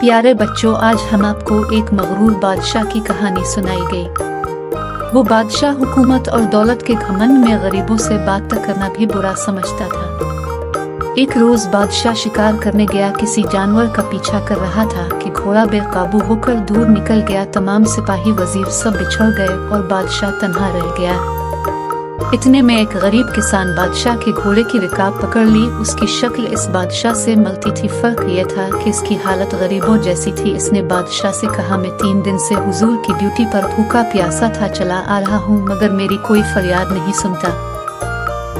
प्यारे बच्चों, आज हम आपको एक मगरूर बादशाह की कहानी सुनाई गई। वो बादशाह हुकूमत और दौलत के घमंड में गरीबों से बात तक करना भी बुरा समझता था। एक रोज बादशाह शिकार करने गया, किसी जानवर का पीछा कर रहा था कि घोड़ा बेकाबू होकर दूर निकल गया, तमाम सिपाही वज़ीर सब बिछड़ गए और बादशाह तन्हा रह गया। इतने में एक गरीब किसान बादशाह के घोड़े की रिकाब पकड़ ली। उसकी शक्ल इस बादशाह से मलती थी। फ़र्क यह था कि इसकी हालत गरीबों जैसी थी। इसने बादशाह से कहा, मैं तीन दिन से हुजूर की ड्यूटी पर भूखा प्यासा था, चला आ रहा हूँ, मगर मेरी कोई फरियाद नहीं सुनता।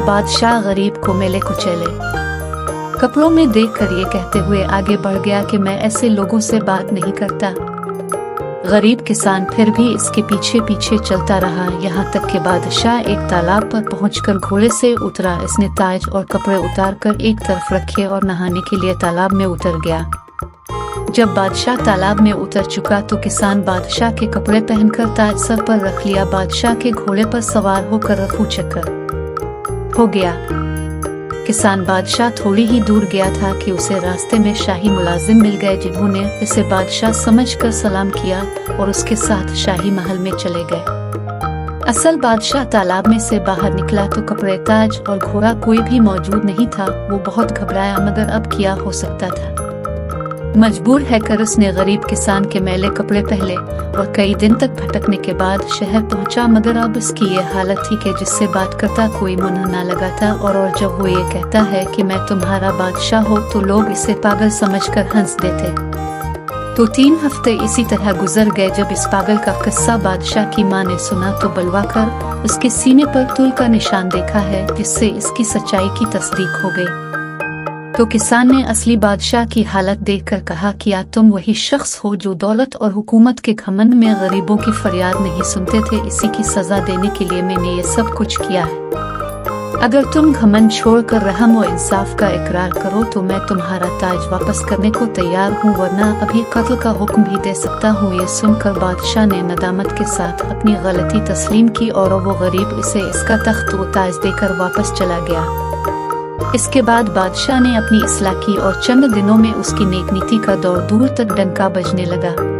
बादशाह गरीब को मेले कुचेले कपड़ों में देख कर ये कहते हुए आगे बढ़ गया कि मैं ऐसे लोगों से बात नहीं करता। गरीब किसान फिर भी इसके पीछे पीछे चलता रहा। यहाँ तक के बादशाह एक तालाब पर पहुंचकर घोड़े से उतरा। इसने ताज और कपड़े उतार कर एक तरफ़ रखे और नहाने के लिए तालाब में उतर गया। जब बादशाह तालाब में उतर चुका तो किसान बादशाह के कपड़े पहनकर ताज सर पर रख लिया। बादशाह के घोड़े पर सवार होकर रफू चक्कर। हो गया। किसान बादशाह थोड़ी ही दूर गया था कि उसे रास्ते में शाही मुलाजिम मिल गए जिन्होंने इसे बादशाह समझकर सलाम किया और उसके साथ शाही महल में चले गए। असल बादशाह तालाब में से बाहर निकला तो कपड़े ताज और घोड़ा कोई भी मौजूद नहीं था, वो बहुत घबराया मगर अब क्या हो सकता था? मजबूर है कर उसने गरीब किसान के मैले कपड़े पहले और कई दिन तक भटकने के बाद शहर पहुँचा, मगर अब उसकी ये हालत थी कि जिससे बात करता कोई मुँह न लगाता और और जब वो ये कहता है कि मैं तुम्हारा बादशाह हो तो लोग इसे पागल समझकर हंस देते। तो तीन हफ़्ते इसी तरह गुजर गए, जब इस पागल का किस्सा बादशाह की माँ ने सुना तो बलवा कर उसके सीने पर तुल का निशान देखा है, जिससे इसकी सच्चाई की तस्दीक हो गई। तो किसान ने असली बादशाह की हालत देखकर कहा कि या तुम वही शख्स हो जो दौलत और हुकूमत के घमंड में गरीबों की फरियाद नहीं सुनते थे, इसी की सजा देने के लिए मैंने ये सब कुछ किया है। अगर तुम घमंड छोड़कर रहम और इंसाफ का इकरार करो तो मैं तुम्हारा ताज वापस करने को तैयार हूँ, वरना अभी कत्ल का हुक्म भी दे सकता हूँ, ये सुनकर बादशाह ने नदामत के साथ अपनी गलती तस्लीम की और वो गरीब इसे इसका तख्त व ताज देकर वापस चला गया। इसके बाद बादशाह ने अपनी इसलाह की और चंद दिनों में उसकी नेक नीति का दौर दूर तक डंका बजने लगा।